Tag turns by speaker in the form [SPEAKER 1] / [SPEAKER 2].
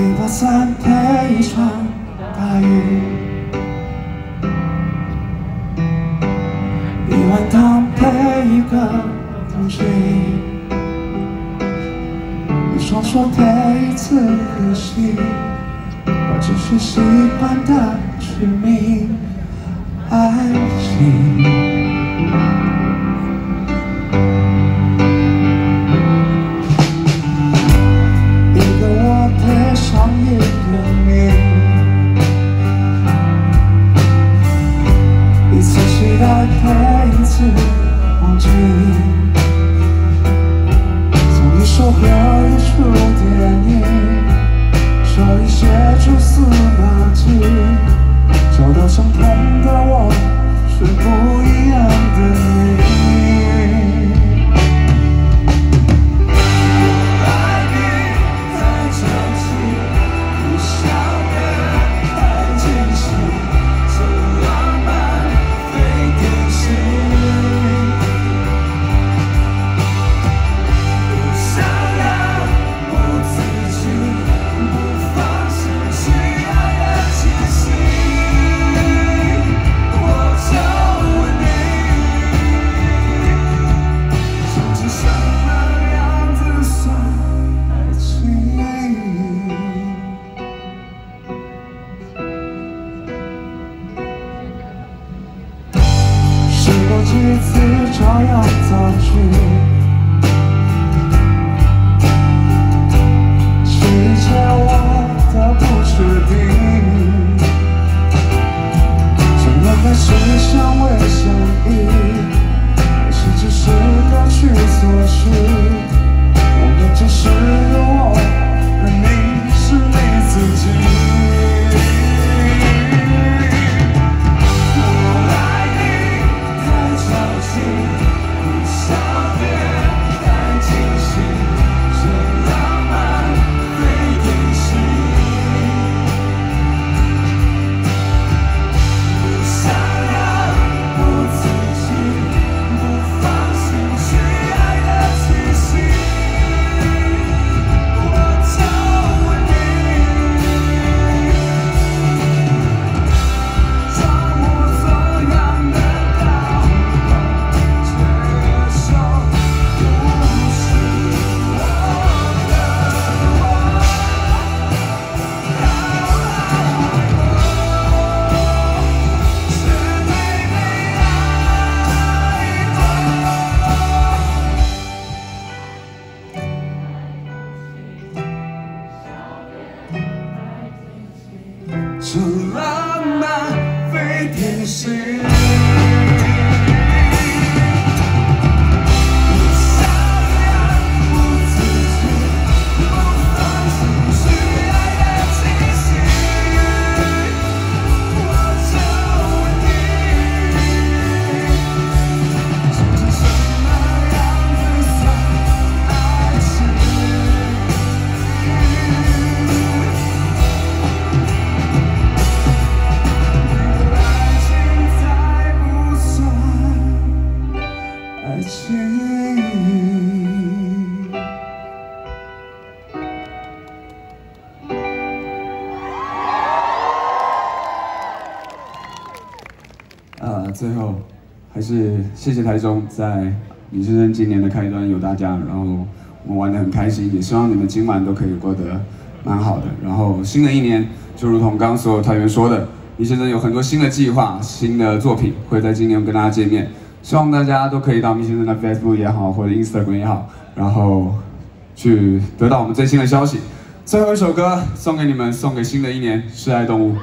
[SPEAKER 1] 一把伞配一场大雨，一碗汤配一个冬季，一双手配一次呼吸，我只是喜欢的取名早已写出四马字，找到相同的我，是不一样的你。几次照样走去，这浪漫非典型。
[SPEAKER 2] 呃，最后还是谢谢台中在李先生今年的开端有大家，然后我们玩得很开心，也希望你们今晚都可以过得蛮好的。然后新的一年，就如同刚刚所有团员说的，李先生有很多新的计划、新的作品会在今年跟大家见面，希望大家都可以到密先生的 Facebook 也好，或者 Instagram 也好，然后去得到我们最新的消息。最后一首歌送给你们，送给新的一年，是爱动物。